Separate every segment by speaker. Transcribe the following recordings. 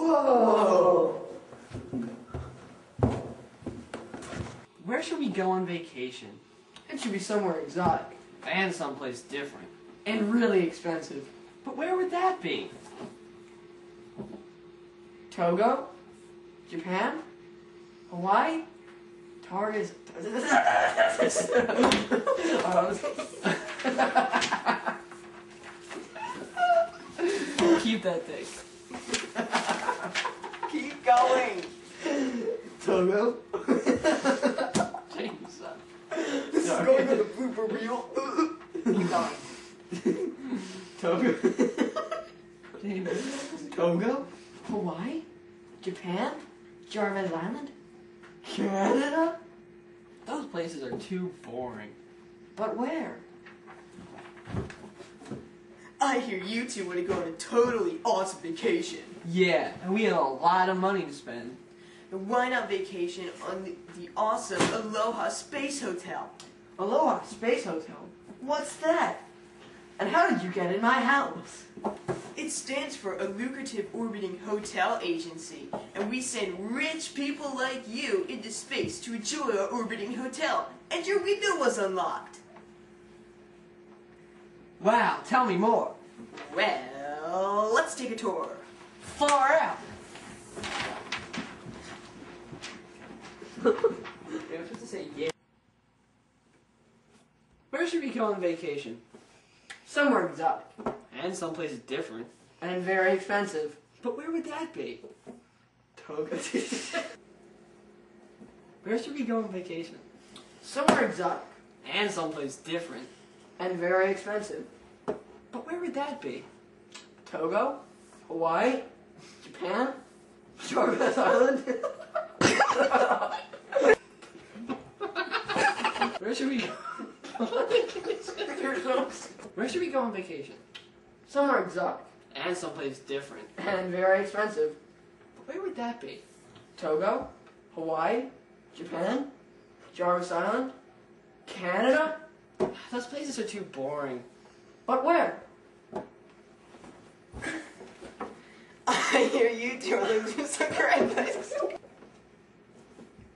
Speaker 1: Whoa!
Speaker 2: Where should we go on vacation?
Speaker 1: It should be somewhere exotic
Speaker 2: And someplace different.
Speaker 1: and really expensive.
Speaker 2: But where would that be?
Speaker 1: Togo? Japan? Hawaii? Target.
Speaker 2: Keep that thing.
Speaker 1: Keep going. Togo?
Speaker 2: James, son.
Speaker 1: This is going on the blooper reel. Keep going. Togo?
Speaker 2: James.
Speaker 1: Togo? Hawaii? Japan? Jarvis Island? Canada?
Speaker 2: Those places are too boring.
Speaker 1: But where?
Speaker 3: I hear you two want to go on a totally awesome vacation.
Speaker 2: Yeah, and we have a lot of money to spend.
Speaker 3: Why not vacation on the, the awesome Aloha Space Hotel?
Speaker 1: Aloha Space Hotel.
Speaker 3: What's that?
Speaker 1: And how did you get in my house?
Speaker 3: It stands for a lucrative orbiting hotel agency, and we send rich people like you into space to enjoy our orbiting hotel. And your window was unlocked.
Speaker 2: Wow, tell me more.
Speaker 3: Well, let's take a tour.
Speaker 2: Far out. Yeah, I'm supposed to say yeah. Where should we go on vacation?
Speaker 1: Somewhere exotic.
Speaker 2: And someplace different.
Speaker 1: And very expensive.
Speaker 2: But where would that be?
Speaker 1: Togo?
Speaker 2: Where should we go on vacation?
Speaker 1: Somewhere exotic.
Speaker 2: And someplace different.
Speaker 1: And very expensive.
Speaker 2: But where would that be?
Speaker 1: Togo? Hawaii? Japan? Jarvis Island?
Speaker 2: Where should we go? Where should we go on vacation?
Speaker 1: Somewhere exotic.
Speaker 2: And someplace different.
Speaker 1: And very expensive.
Speaker 2: But where would that be?
Speaker 1: Togo? Hawaii? Japan? Jarvis Island? Canada?
Speaker 2: Those places are too boring.
Speaker 1: But where?
Speaker 3: I hear you two are looking for some great places.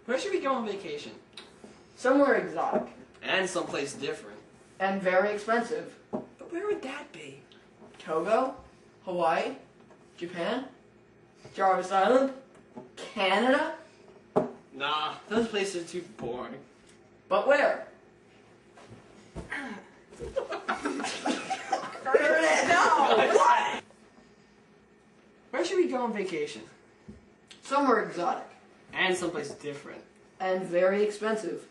Speaker 2: Where should we go on vacation?
Speaker 1: Somewhere exotic.
Speaker 2: And someplace different.
Speaker 1: And very expensive.
Speaker 2: But where would that be?
Speaker 1: Togo? Hawaii? Japan? Jarvis Island? Canada?
Speaker 2: Nah, those places are too boring.
Speaker 1: But where?
Speaker 3: no!
Speaker 2: Where should we go on vacation?
Speaker 1: Somewhere exotic.
Speaker 2: And someplace different.
Speaker 1: And very expensive.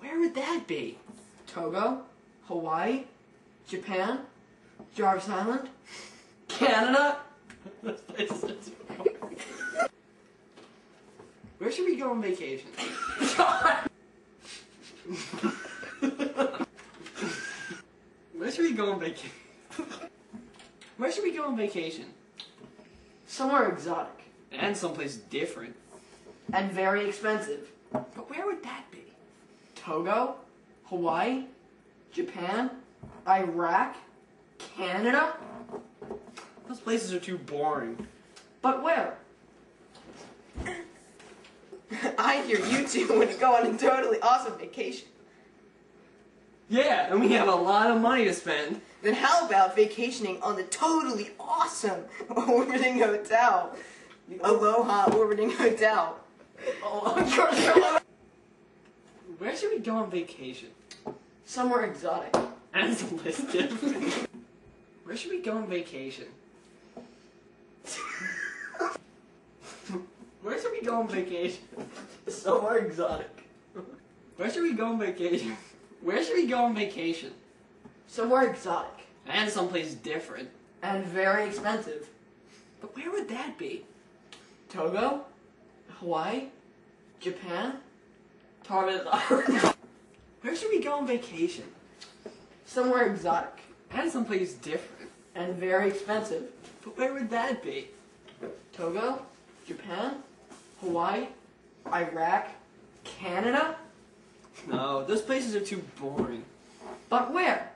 Speaker 2: Where would that be?
Speaker 1: Togo? Hawaii? Japan? Jarvis Island? Canada?
Speaker 2: those places are too boring. Where should we go on vacation? Where should we go on vacation? Where should we go on vacation?
Speaker 1: Somewhere exotic.
Speaker 2: And someplace different.
Speaker 1: And very expensive.
Speaker 2: But where would that be?
Speaker 1: Togo? Hawaii? Japan? Iraq? Canada?
Speaker 2: Those places are too boring.
Speaker 1: But where?
Speaker 3: I hear you two want to go on a totally awesome vacation.
Speaker 2: Yeah, and we have a lot of money to spend.
Speaker 3: Then how about vacationing on the totally awesome orbiting hotel? The Aloha Orbiting Hotel.
Speaker 1: Oh,
Speaker 2: Where should we go on vacation?
Speaker 1: Somewhere exotic.
Speaker 2: And someplace different. Where should we go on vacation? Where should we go on vacation?
Speaker 1: Somewhere exotic.
Speaker 2: Where should we go on vacation? Where should we go on vacation?
Speaker 1: Somewhere exotic.
Speaker 2: And someplace different.
Speaker 1: And very expensive.
Speaker 2: But where would that be?
Speaker 1: Togo? Hawaii? Japan? Target Island?
Speaker 2: Where should we go on vacation?
Speaker 1: Somewhere exotic.
Speaker 2: And someplace different.
Speaker 1: And very expensive.
Speaker 2: But where would that be?
Speaker 1: Togo? Japan? Hawaii? Iraq? Canada?
Speaker 2: No, those places are too boring.
Speaker 1: But where?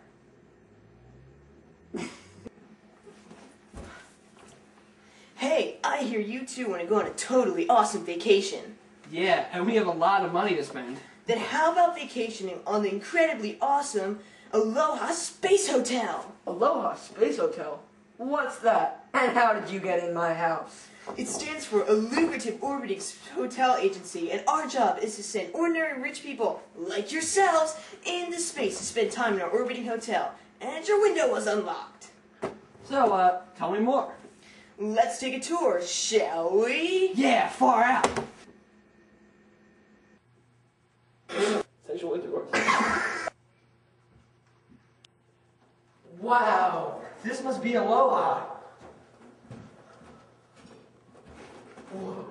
Speaker 3: Hey, I I hear you two want to go on a totally awesome vacation.
Speaker 2: Yeah, and we have a lot of money to spend.
Speaker 3: Then how about vacationing on the incredibly awesome Aloha Space Hotel?
Speaker 1: Aloha Space Hotel. What's that? And how did you get in my house?
Speaker 3: It stands for a lucrative orbiting hotel agency, and our job is to send ordinary rich people like yourselves into space to spend time in our orbiting hotel. And your window was unlocked.
Speaker 2: So, uh, tell me more.
Speaker 3: Let's take a tour, shall we?
Speaker 2: Yeah, far out. Sexual intercourse. Wow, this must be Aloha. Whoa.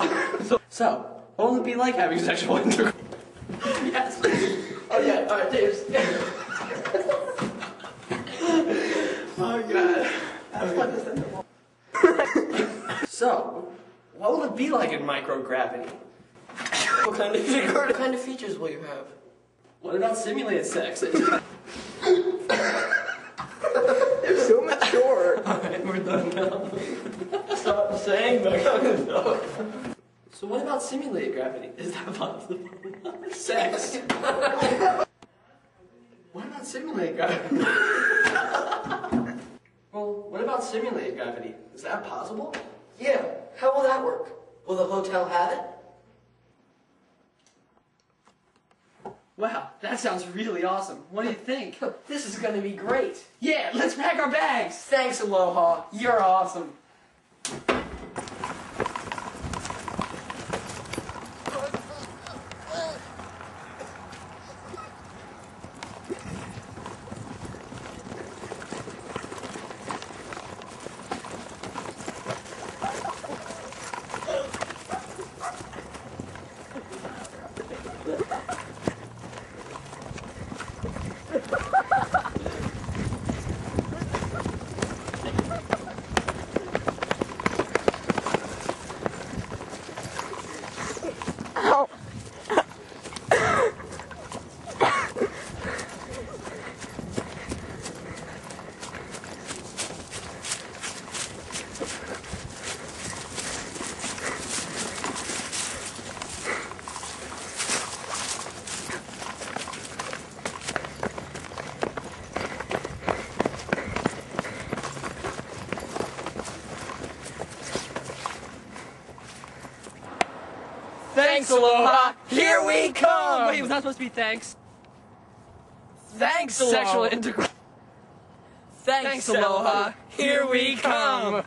Speaker 2: So, so, what will it be like having sexual intercourse? yes. Oh yeah, alright, James. oh god. so, what will it be like in microgravity?
Speaker 1: What kind of what kind of features will you have?
Speaker 2: What about simulated sex?
Speaker 1: You're so mature.
Speaker 2: Alright, we're done now.
Speaker 1: Stop saying that kind of stuff.
Speaker 2: So what about simulated gravity? Is that possible? Sex. what about simulated gravity? well, what about simulated gravity? Is that possible?
Speaker 1: Yeah, how will that work? Will the hotel have it?
Speaker 2: Wow, that sounds really awesome. What do you think?
Speaker 1: This is gonna be great.
Speaker 2: Yeah, let's pack our bags.
Speaker 1: Thanks, Aloha.
Speaker 2: You're awesome.
Speaker 1: Thanks, aloha. Here we come.
Speaker 2: Wait, was that supposed to be thanks?
Speaker 1: Thanks, aloha.
Speaker 2: Sexual integration.
Speaker 1: Thanks, thanks, aloha. Here we come.